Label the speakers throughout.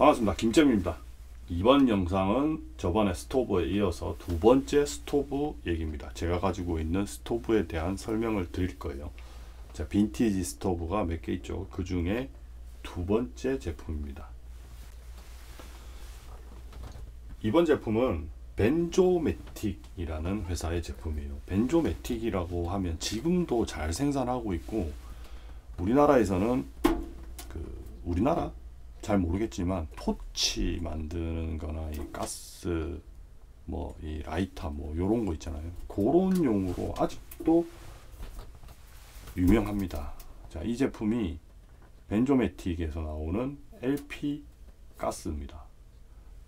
Speaker 1: 반갑습니다. 김잼입니다. 이번 영상은 저번에 스토브에 이어서 두 번째 스토브 얘기입니다. 제가 가지고 있는 스토브에 대한 설명을 드릴 거예요. 자, 빈티지 스토브가 몇 개 있죠. 그 중에 두 번째 제품입니다. 이번 제품은 Bernzomatic이라는 회사의 제품이에요. Bernzomatic이라고 하면 지금도 잘 생산하고 있고 우리나라에서는 그 우리나라 잘 모르겠지만 토치 만드는 거나 이 가스 뭐 이 라이터 뭐 요런 거 있잖아요. 그런 용으로 아직도 유명합니다. 자, 이 제품이 벤조매틱에서 나오는 LP 가스입니다.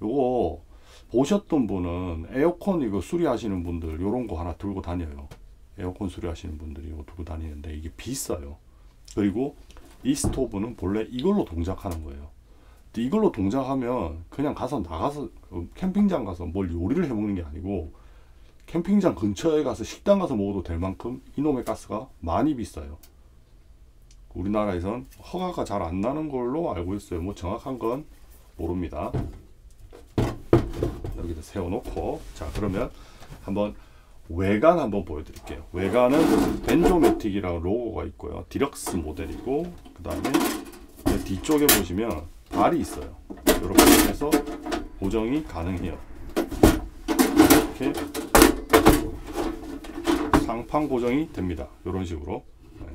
Speaker 1: 요거 보셨던 분은 에어컨 이거 수리하시는 분들 요런 거 하나 들고 다녀요. 에어컨 수리하시는 분들이 이거 들고 다니는데 이게 비싸요. 그리고 이 스토브는 본래 이걸로 동작하는 거예요. 이걸로 동작하면 그냥 가서 나가서 어, 캠핑장 가서 뭘 요리를 해 먹는 게 아니고 캠핑장 근처에 가서 식당 가서 먹어도 될 만큼 이놈의 가스가 많이 비싸요. 우리나라에선 허가가 잘 안 나는 걸로 알고 있어요. 뭐 정확한 건 모릅니다. 여기다 세워놓고 자 그러면 한번 외관 한번 보여드릴게요. 외관은 Bernzomatic이라는 로고가 있고요. 디럭스 모델이고 그 다음에 뒤쪽에 보시면 발이 있어요. 이렇게 해서 고정이 가능해요. 이렇게 상판 고정이 됩니다. 이런 식으로 네,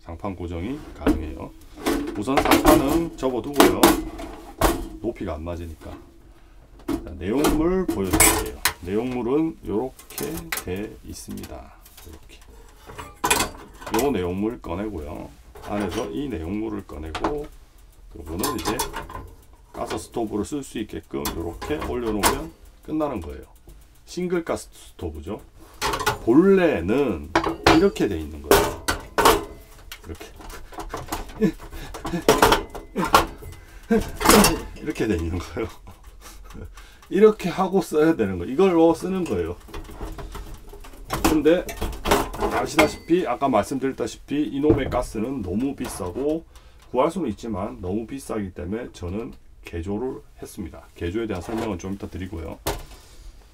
Speaker 1: 상판 고정이 가능해요. 우선 상판은 접어두고요. 높이가 안 맞으니까 자, 내용물 보여드릴게요. 내용물은 이렇게 돼 있습니다. 이렇게 요 내용물 꺼내고요. 안에서 이 내용물을 꺼내고 요거는 이제 가스 스토브를 쓸 수 있게끔 이렇게 올려놓으면 끝나는 거예요. 싱글 가스 스토브죠. 본래는 이렇게 돼 있는 거예요. 이렇게 이렇게 돼 있는 거예요. 이렇게 하고 써야 되는 거. 이걸로 쓰는 거예요. 근데 아시다시피 아까 말씀드렸다시피 이놈의 가스는 너무 비싸고 구할 수는 있지만 너무 비싸기 때문에 저는 개조를 했습니다. 개조에 대한 설명은 좀 이따 드리고요.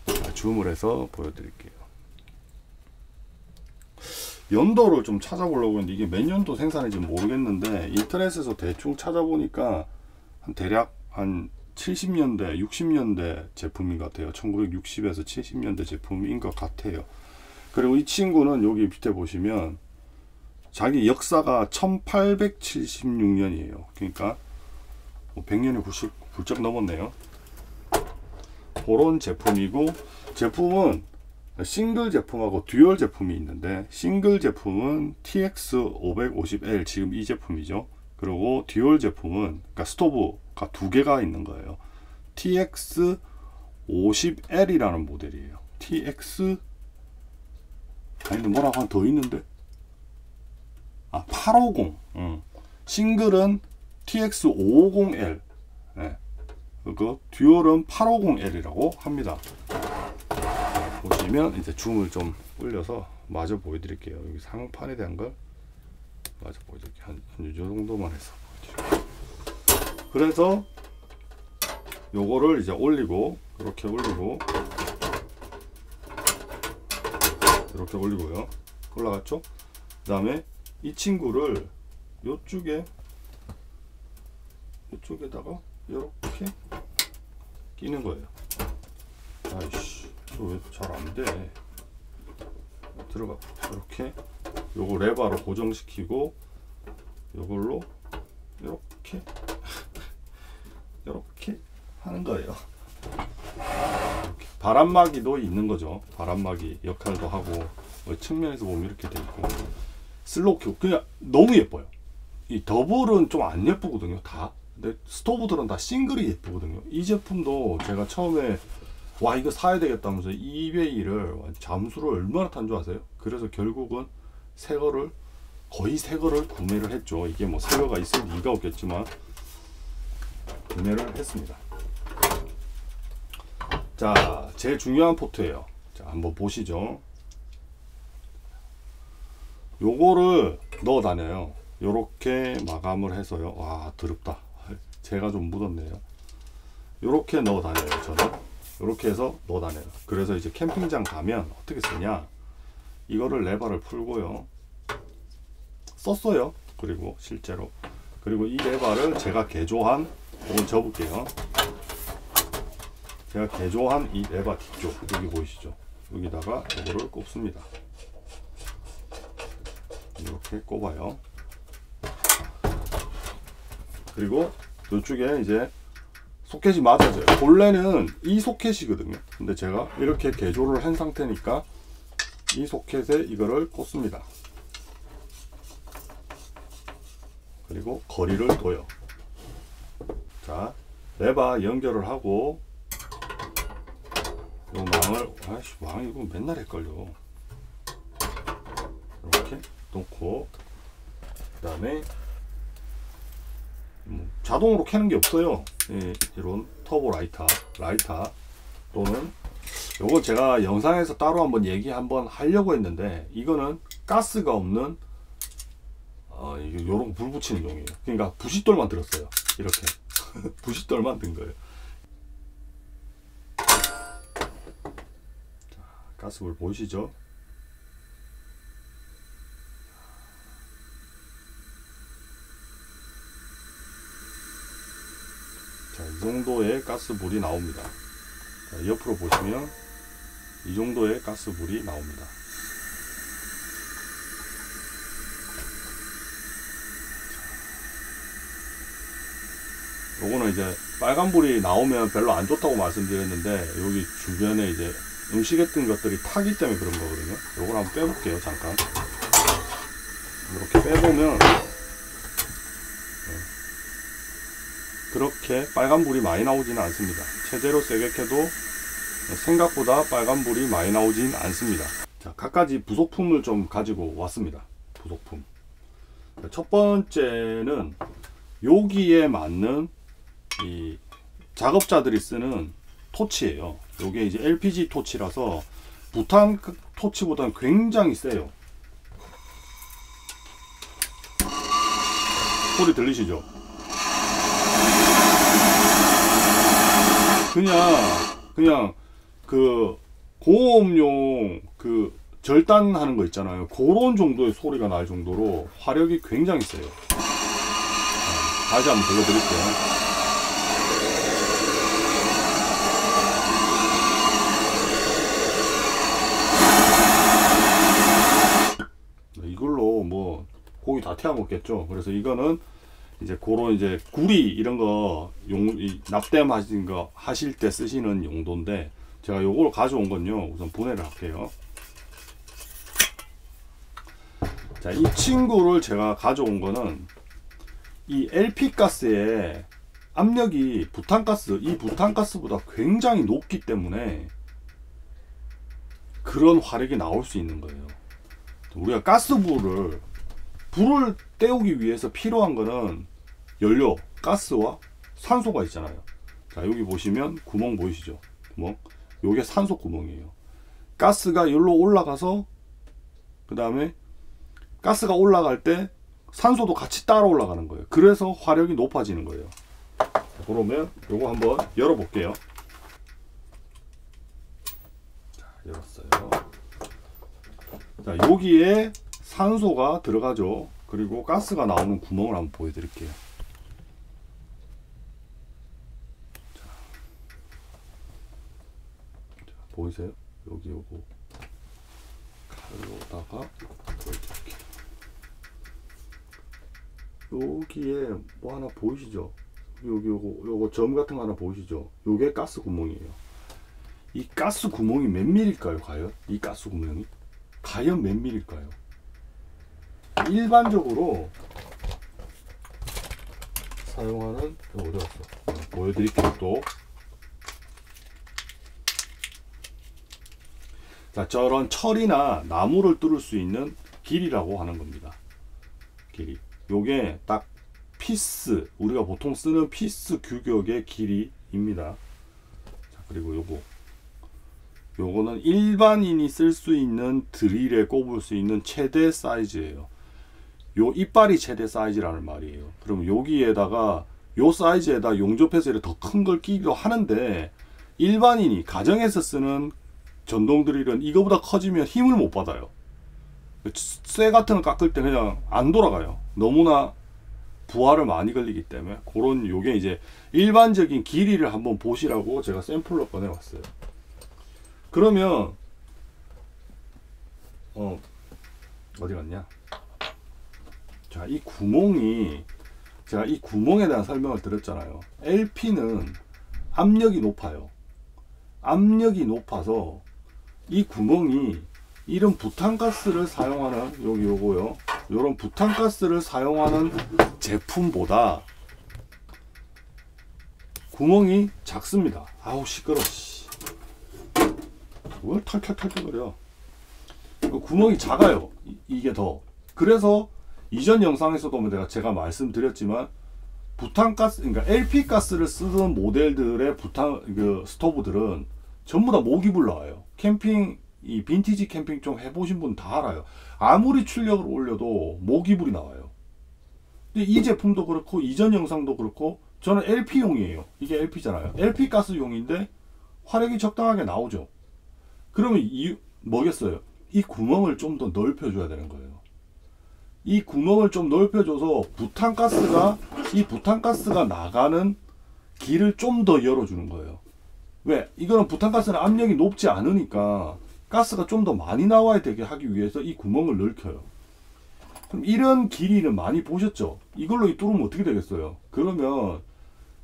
Speaker 1: 자, 줌을 해서 보여드릴게요. 연도를 좀 찾아보려고 했는데 이게 몇 년도 생산인지 모르겠는데 인터넷에서 대충 찾아보니까 한 대략 한 70년대, 60년대 제품인 것 같아요. 1960에서 70년대 제품인 것 같아요. 그리고 이 친구는 여기 밑에 보시면 자기 역사가 1876년이에요. 그러니까 100년이 뭐90 훌쩍 넘었네요. 그런 제품이고 제품은 싱글 제품하고 dual 제품이 있는데 싱글 제품은 TX550L 지금 이 제품이죠. 그리고 dual 제품은 그러니까 스토브가 두 개가 있는 거예요. TX50L이라는 모델이에요. TX 아니 뭐라고 하나 더 있는데 아 850. 음. 싱글은 TX550L. 네. 그 듀얼은 850L이라고 합니다. 보시면 이제 줌을 좀 올려서 마저 보여드릴게요. 여기 상판에 대한 걸 마저 보여드릴게요. 한, 이 정도만 해서 보여드릴게요. 그래서 요거를 이제 올리고 이렇게 올리고 이렇게 올리고요. 올라갔죠? 그 다음에 이 친구를 요쪽에 이쪽에다가 이렇게 끼는 거예요. 아이씨, 왜 잘 안 돼? 들어가. 이렇게 요거 레바로 고정시키고 요걸로 이렇게 이렇게 하는 거예요. 이렇게. 바람막이도 있는 거죠. 바람막이 역할도 하고 뭐 측면에서 보면 이렇게 돼 있고 실루엣 그냥 너무 예뻐요. 이 더블은 좀 안 예쁘거든요. 다. 근데 스토브들은 다 싱글이 예쁘거든요. 이 제품도 제가 처음에 와 이거 사야 되겠다면서 이베이를 잠수를 얼마나 탄 줄 아세요? 그래서 결국은 새 거를 거의 새 거를 구매를 했죠. 이게 뭐 새 거가 있을 리가 없겠지만 구매를 했습니다. 자, 제일 중요한 포트예요. 자, 한번 보시죠. 요거를 넣어 다녀요. 요렇게 마감을 해서요. 와, 더럽다. 제가 좀 묻었네요. 이렇게 넣어 다녀요 저는. 이렇게 해서 넣어 다녀요. 그래서 이제 캠핑장 가면 어떻게 쓰냐? 이거를 레버를 풀고요. 썼어요. 그리고 실제로. 그리고 이 레버를 제가 개조한 이건 접을게요. 제가 개조한 이 레버 뒤쪽 여기 보이시죠? 여기다가 이거를 꼽습니다 이렇게 꼽아요 그리고 이쪽에 이제 소켓이 맞아져요. 본래는 이 소켓이거든요. 근데 제가 이렇게 개조를 한 상태니까 이 소켓에 이거를 꽂습니다. 그리고 거리를 둬요. 자, 레바 연결을 하고 이 망을 아이씨 망 이거 맨날 헷갈려. 이렇게 놓고 그 다음에 뭐 자동으로 켜는 게 없어요. 예, 이런 터보 라이터, 라이터 또는 요거 제가 영상에서 따로 한번 얘기 한번 하려고 했는데 이거는 가스가 없는 어, 요런 불 붙이는 용이에요. 그러니까 부싯돌만 들었어요. 이렇게 부싯돌만 든 거예요. 자, 가스불 보이시죠? 정도의 가스불이 나옵니다. 자, 옆으로 보시면 이 정도의 가스불이 나옵니다. 요거는 이제 빨간불이 나오면 별로 안 좋다고 말씀드렸는데 여기 주변에 이제 음식 같은 것들이 타기 때문에 그런 거거든요. 요걸 한번 빼볼게요. 잠깐. 이렇게 빼보면 그렇게 빨간불이 많이 나오지는 않습니다. 최대로 세게 켜도 생각보다 빨간불이 많이 나오진 않습니다. 자, 갖가지 부속품을 좀 가지고 왔습니다. 부속품. 첫 번째는 여기에 맞는 이 작업자들이 쓰는 토치예요. 이게 이제 LPG 토치라서 부탄 토치보다는 굉장히 세요. 소리 들리시죠? 그냥 그냥 그 고음용 그 절단하는 거 있잖아요. 그런 정도의 소리가 날 정도로 화력이 굉장히 세요. 다시 한번 들려드릴게요. 이걸로 뭐 고기 다 태워 먹겠죠. 그래서 이거는 이제 그런 이제 구리 이런 거 용, 납땜 하신 거 하실 때 쓰시는 용도인데 제가 요걸 가져온 건요. 우선 분해를 할게요. 자 이 친구를 제가 가져온 거는 이 LP 가스의 압력이 부탄가스 이 부탄가스보다 굉장히 높기 때문에 그런 화력이 나올 수 있는 거예요. 우리가 가스불을 불을 때우기 위해서 필요한 거는 연료, 가스와 산소가 있잖아요. 자, 여기 보시면 구멍 보이시죠? 구멍. 요게 산소 구멍이에요. 가스가 여기로 올라가서 그 다음에 가스가 올라갈 때 산소도 같이 따라 올라가는 거예요. 그래서 화력이 높아지는 거예요. 자, 그러면 요거 한번 열어볼게요. 자, 열었어요. 자, 여기에 산소가 들어가죠. 그리고 가스가 나오는 구멍을 한번 보여드릴게요. 보이세요? 여기 요거 칼로다가 이렇게 여기에 뭐 하나 보이시죠? 여기 요거 요거 점 같은 거 하나 보이시죠? 요게 가스 구멍이에요. 이 가스 구멍이 몇 밀일까요? 과연 이 가스 구멍이 과연 몇 밀일까요? 일반적으로 사용하는 어디 갔어? 보여드릴게요 또. 자, 저런 철이나 나무를 뚫을 수 있는 기리라고 하는 겁니다. 기리. 요게 딱 피스, 우리가 보통 쓰는 피스 규격의 기리입니다. 자, 그리고 요거. 요거는 일반인이 쓸 수 있는 드릴에 꼽을 수 있는 최대 사이즈예요. 요 이빨이 최대 사이즈라는 말이에요. 그럼 여기에다가 요 사이즈에다 용접해서 더 큰 걸 끼기도 하는데 일반인이 가정에서 쓰는 전동 드릴은 이거보다 커지면 힘을 못 받아요. 쇠 같은 거 깎을 때 그냥 안 돌아가요. 너무나 부하를 많이 걸리기 때문에 그런 요게 이제 일반적인 길이를 한번 보시라고 제가 샘플로 꺼내왔어요. 그러면 어 어디 갔냐? 자, 이 구멍이 제가 이 구멍에 대한 설명을 드렸잖아요. LP는 압력이 높아요. 압력이 높아서 이 구멍이 이런 부탄가스를 사용하는 여기 요거요. 요런 부탄가스를 사용하는 제품보다 구멍이 작습니다. 아우 시끄러. 뭘 털털털털거려. 구멍이 작아요. 이, 게 더. 그래서 이전 영상에서도 뭐 내가 제가 말씀드렸지만 부탄가스, 그러니까 LP 가스를 쓰던 모델들의 부탄 그 스토브들은 전부 다 모기불 나와요. 캠핑 이 빈티지 캠핑 좀 해보신 분 다 알아요. 아무리 출력을 올려도 모기불이 나와요. 근데 이 제품도 그렇고 이전 영상도 그렇고 저는 LP용이에요. 이게 LP잖아요. LP 가스용인데 화력이 적당하게 나오죠. 그러면 이 뭐겠어요? 이 구멍을 좀 더 넓혀줘야 되는 거예요. 이 구멍을 좀 넓혀줘서 부탄가스가 이 부탄가스가 나가는 길을 좀 더 열어주는 거예요. 왜? 이거는 부탄가스는 압력이 높지 않으니까 가스가 좀 더 많이 나와야 되게 하기 위해서 이 구멍을 넓혀요. 그럼 이런 길이는 많이 보셨죠? 이걸로 뚫으면 어떻게 되겠어요? 그러면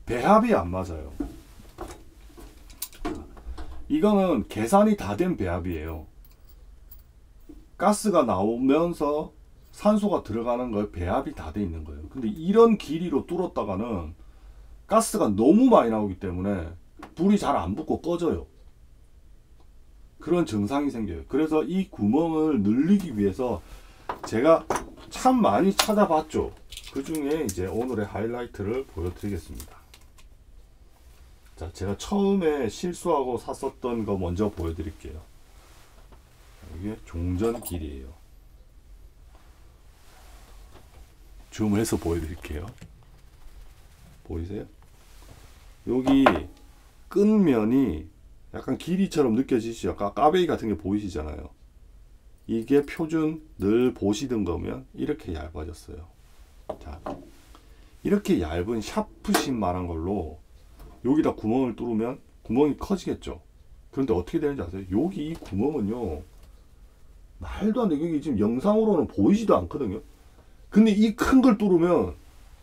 Speaker 1: 배합이 안 맞아요. 이거는 계산이 다 된 배합이에요. 가스가 나오면서 산소가 들어가는 걸 배합이 다 돼 있는 거예요. 근데 이런 길이로 뚫었다가는 가스가 너무 많이 나오기 때문에 불이 잘 안 붙고 꺼져요. 그런 증상이 생겨요. 그래서 이 구멍을 늘리기 위해서 제가 참 많이 찾아봤죠. 그 중에 이제 오늘의 하이라이트를 보여드리겠습니다. 자, 제가 처음에 실수하고 샀었던 거 먼저 보여드릴게요. 이게 종전 길이에요. 줌해서 보여드릴게요. 보이세요? 여기 끝면이 약간 길이처럼 느껴지시죠? 까베이 같은 게 보이시잖아요. 이게 표준 늘 보시던 거면 이렇게 얇아졌어요. 자, 이렇게 얇은 샤프심만한 걸로 여기다 구멍을 뚫으면 구멍이 커지겠죠. 그런데 어떻게 되는지 아세요? 여기 이 구멍은요. 말도 안 돼. 여기 지금 영상으로는 보이지도 않거든요. 근데 이 큰 걸 뚫으면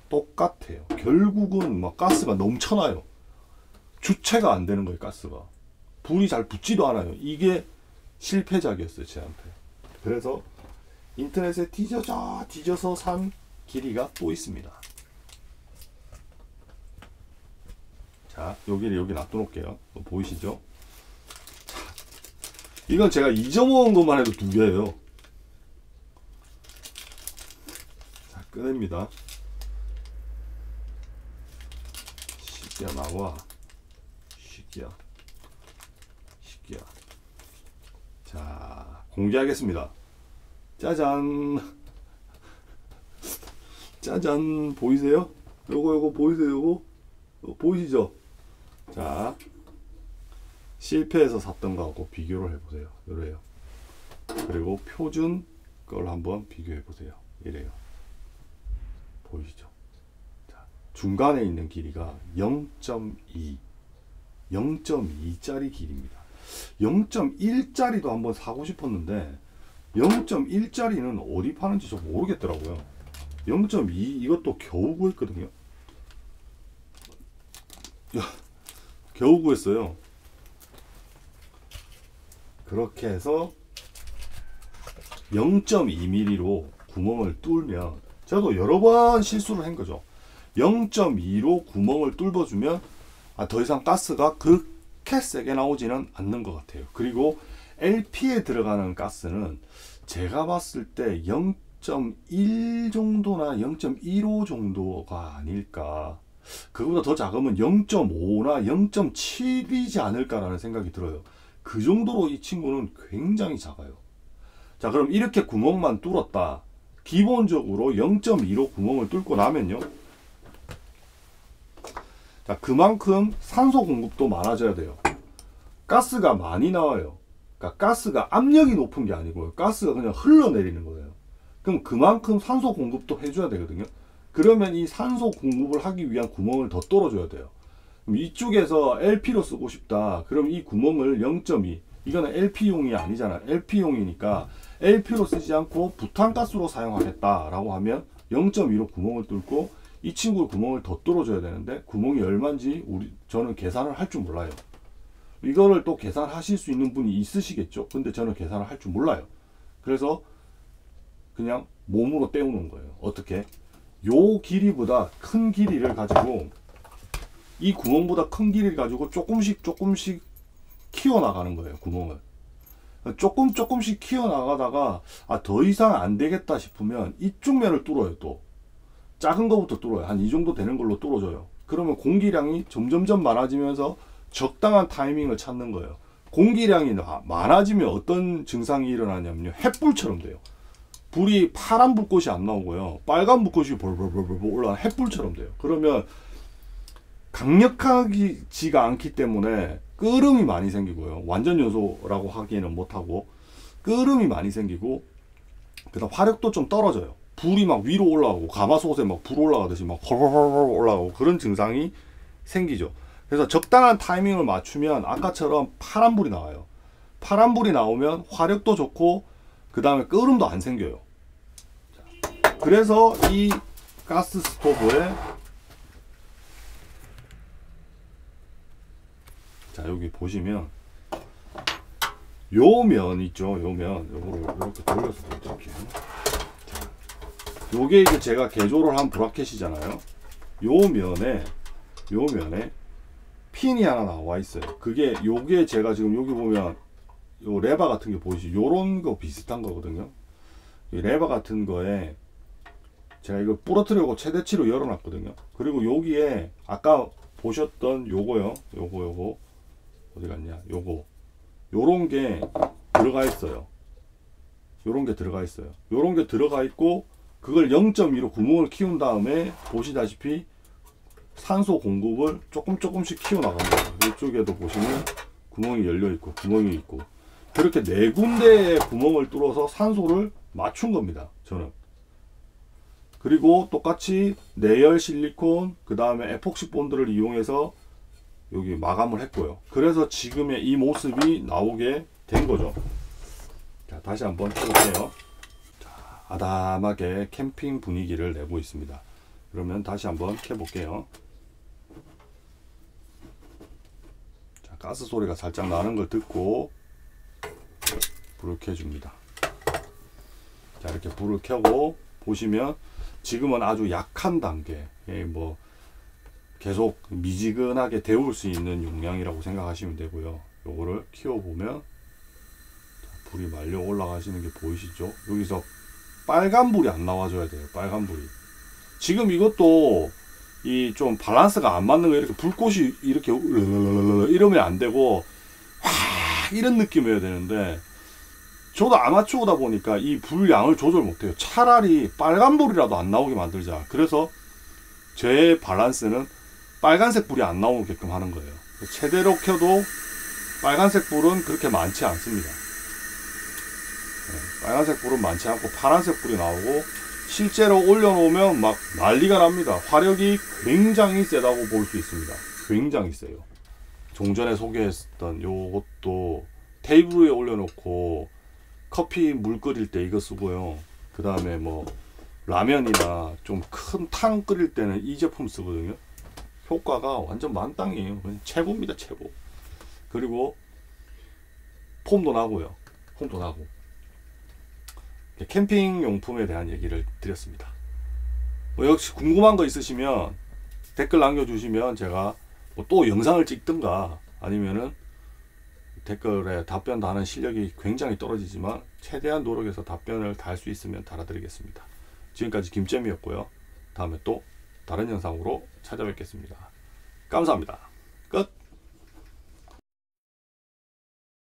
Speaker 1: 똑같아요. 결국은 막 가스가 넘쳐나요. 주체가 안 되는 거예요, 가스가. 불이 잘 붙지도 않아요. 이게 실패작이었어요, 제한테. 그래서 인터넷에 뒤져져 뒤져서 산 길이가 또 있습니다. 자, 여기를 여기 놔둬놓을게요. 보이시죠? 자, 이건 제가 잊어먹은 것만 해도 두 개예요. 자, 꺼냅니다. 쉽게 나와. 쉽게. 쉽게. 자, 공개하겠습니다. 짜잔. 짜잔. 보이세요? 요거, 요거 보이세요? 요거? 요거 보이시죠? 자, 실패해서 샀던 거하고 비교를 해보세요. 이래요. 그리고 표준 걸 한번 비교해 보세요. 이래요. 보이시죠? 자, 중간에 있는 길이가 0.2, 0.2짜리 길입니다. 0.1짜리도 한번 사고 싶었는데 0.1짜리는 어디 파는지 저 모르겠더라고요. 0.2 이것도 겨우 구했거든요. 겨우 구했어요. 그렇게 해서 0.2mm로 구멍을 뚫면 저도 여러 번 실수를 한 거죠. 0.2로 구멍을 뚫어주면 아, 더 이상 가스가 그렇게 세게 나오지는 않는 것 같아요. 그리고 LP에 들어가는 가스는 제가 봤을 때 0.1 정도나 0.15 정도가 아닐까 그거보다 더 작으면 0.5나 0.7이지 않을까라는 생각이 들어요. 그 정도로 이 친구는 굉장히 작아요. 자, 그럼 이렇게 구멍만 뚫었다. 기본적으로 0.2로 구멍을 뚫고 나면요. 자, 그만큼 산소 공급도 많아져야 돼요. 가스가 많이 나와요. 그러니까 가스가 압력이 높은 게 아니고요. 가스가 그냥 흘러내리는 거예요. 그럼 그만큼 산소 공급도 해줘야 되거든요. 그러면 이 산소 공급을 하기 위한 구멍을 더 뚫어줘야 돼요. 이쪽에서 LP로 쓰고 싶다. 그럼 이 구멍을 0.2 이거는 LP용이 아니잖아. LP용이니까 LP로 쓰지 않고 부탄가스로 사용하겠다라고 하면 0.2로 구멍을 뚫고 이 친구를 구멍을 더 뚫어줘야 되는데 구멍이 얼마인지 우리 저는 계산을 할 줄 몰라요. 이거를 또 계산하실 수 있는 분이 있으시겠죠. 근데 저는 계산을 할 줄 몰라요. 그래서 그냥 몸으로 때우는 거예요. 어떻게? 요 길이보다 큰 길이를 가지고 이 구멍보다 큰 길이를 가지고 조금씩 조금씩 키워 나가는 거예요. 구멍을. 조금 조금씩 키워 나가다가 아 더 이상 안 되겠다 싶으면 이쪽 면을 뚫어요 또 작은 거부터 뚫어요. 한 이 정도 되는 걸로 뚫어줘요. 그러면 공기량이 점점점 많아지면서 적당한 타이밍을 찾는 거예요. 공기량이 많아지면 어떤 증상이 일어나냐면요. 햇불처럼 돼요. 불이 파란 불꽃이 안 나오고요. 빨간 불꽃이 볼볼볼볼 올라가는 햇불처럼 돼요. 그러면 강력하지가 않기 때문에 끓음이 많이 생기고요. 완전 요소라고 하기에는 못하고 끓음이 많이 생기고 그다음 화력도 좀 떨어져요. 불이 막 위로 올라가고 가마솥에 막 불 올라가듯이 막 헐헐헐 올라가고 그런 증상이 생기죠. 그래서 적당한 타이밍을 맞추면 아까처럼 파란 불이 나와요. 파란 불이 나오면 화력도 좋고 그 다음에 끓음도 안 생겨요. 그래서 이 가스 스토브에 자 여기 보시면 요 면 있죠 요 면 요거를 이렇게 돌려서 자, 요게 이제 제가 개조를 한 브라켓이잖아요. 요 면에 요 면에 핀이 하나 나와 있어요. 그게 요게 제가 지금 여기 보면 요 레바 같은 게 보이시죠? 요런 거 비슷한 거거든요. 이 레바 같은 거에 제가 이걸 부러뜨려고 최대치로 열어놨거든요. 그리고 여기에 아까 보셨던 요거요. 요거 요거. 어디 갔냐? 요거. 요런 게 들어가 있어요. 요런 게 들어가 있어요. 요런 게 들어가 있고 그걸 0.2로 구멍을 키운 다음에 보시다시피 산소 공급을 조금 조금씩 키워 나갑니다 이쪽에도 보시면 구멍이 열려 있고 구멍이 있고 그렇게 네 군데의 구멍을 뚫어서 산소를 맞춘 겁니다 저는 그리고 똑같이 내열 실리콘 그 다음에 에폭시 본드를 이용해서 여기 마감을 했고요. 그래서 지금의 이 모습이 나오게 된 거죠. 자, 다시 한번 켜볼게요. 자, 아담하게 캠핑 분위기를 내고 있습니다. 그러면 다시 한번 켜볼게요. 자, 가스 소리가 살짝 나는 걸 듣고 불을 켜줍니다. 자, 이렇게 불을 켜고 보시면 지금은 아주 약한 단계, 예, 뭐 계속 미지근하게 데울 수 있는 용량이라고 생각하시면 되고요. 요거를 키워보면 불이 말려 올라가시는 게 보이시죠? 여기서 빨간 불이 안 나와줘야 돼요. 빨간 불이. 지금 이것도 이 좀 밸런스가 안 맞는 거 이렇게 불꽃이 이렇게 이러면 안 되고 와 이런 느낌이어야 되는데 저도 아마추어다 보니까 이 불량을 조절 못해요. 차라리 빨간 불이라도 안 나오게 만들자. 그래서 제 밸런스는 빨간색 불이 안 나오게끔 하는 거예요. 최대로 켜도 빨간색 불은 그렇게 많지 않습니다. 네, 빨간색 불은 많지 않고 파란색 불이 나오고 실제로 올려놓으면 막 난리가 납니다. 화력이 굉장히 세다고 볼 수 있습니다. 굉장히 세요. 종전에 소개했던 요것도 테이블 위에 올려놓고 커피 물 끓일 때 이거 쓰고요. 그 다음에 뭐 라면이나 좀 큰 탕 끓일 때는 이 제품 쓰거든요. 효과가 완전 만땅이에요. 최고입니다, 최고. 그리고 폼도 나고요. 폼도 나고. 캠핑 용품에 대한 얘기를 드렸습니다. 뭐 역시 궁금한 거 있으시면 댓글 남겨주시면 제가 뭐 또 영상을 찍든가 아니면은 댓글에 답변 다는 실력이 굉장히 떨어지지만 최대한 노력해서 답변을 달 수 있으면 달아드리겠습니다. 지금까지 김잼이었고요. 다음에 또 다른 영상으로 찾아뵙겠습니다. 감사합니다.